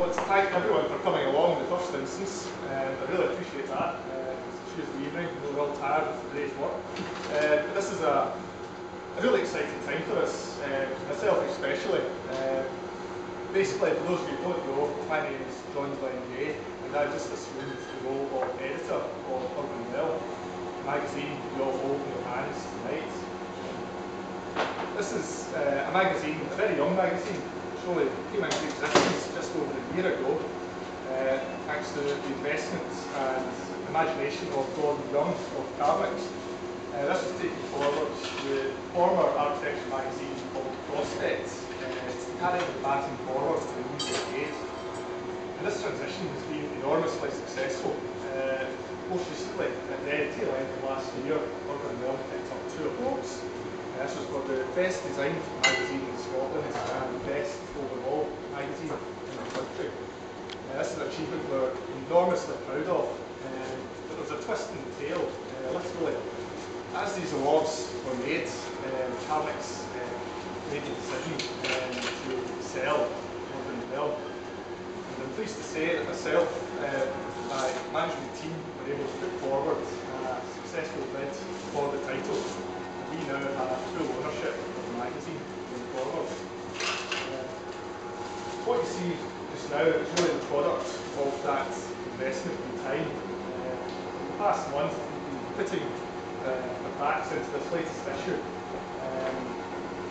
want to thank everyone for coming along in the first instance. Um, I really appreciate that. Uh, it's Tuesday evening, we're all tired of today's work. Uh, but this is a, a really exciting time for us, uh, myself especially. Uh, basically, for those of you who don't know, my name is John Glenn Gay, and I just assumed the role of editor of Urban Realm, the magazine you all hold in your hands tonight. This is uh, a magazine, a very young magazine, only came into existence year ago, uh, thanks to the investment and imagination of Gordon Young of Carnyx. Uh, this was taken forward the former architecture magazine called Prospect, uh, carrying the baton forward to the new decade. And this transition has been enormously successful. Uh, most recently, at the tail end of last year, Urban Realm picked up two awards. Uh, this was for the best designed magazine in Scotland and best overall magazine in the country. Uh, this is an achievement we're enormously proud of, um, but there's a twist in the tale, uh, literally. As these awards were made, um, Carnyx uh, made the decision um, to sell Urban Realm. And I'm pleased to say that myself, uh, my management team, were able to put forward a successful bid for the title. We now have full ownership of the magazine going forward. Uh, what you see just now is really the product of that investment in time. Uh, the past month, we've been putting uh, our backs into this latest issue. Um,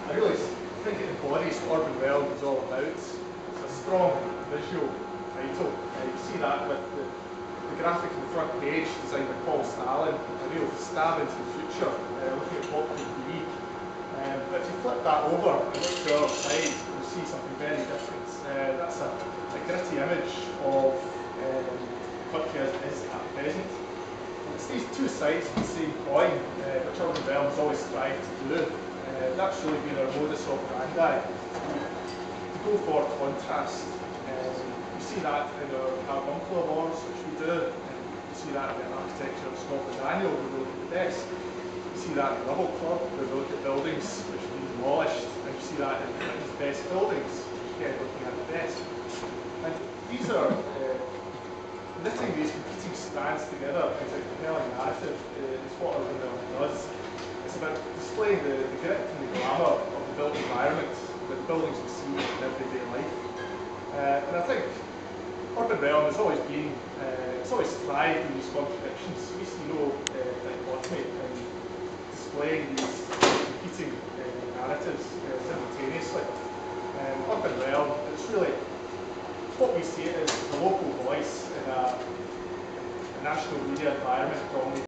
I really think it embodies what Urban Realm is all about. It's a strong visual title. Uh, you see that with the, the graphic on the front page designed by Paul Stalin, a real stab into the future, uh, looking at what could be. Um, but if you flip that over and look to the other side, you'll see something very different. Uh, that's a, a gritty image of um, Turkey as it is at present. It's these two sides of the same coin, uh, which Urban Realm has always strived to do. Uh, that's really been our modus operandi. To go for contrast. Um, you see that in our Carbuncle Awards, which we do. And you see that in the Architecture of Scotland Annual, we look at the best. You see that in Rubble Club, we look at buildings which have been demolished. And you see that in Britain's Best Buildings, again looking at the best. And these are uh, knitting these competing strands together into a compelling narrative uh, is what Urban Realm does. It's about displaying the, the grit and the glamour of the built environment that buildings see in everyday life. Uh, and I think Urban Realm has always been, uh, it's always thrived in these contradictions. We see no uh, dichotomy in displaying these competing uh, narratives uh, simultaneously. Um, Urban Realm, it's really what we see as a local voice in a, a national media environment dominated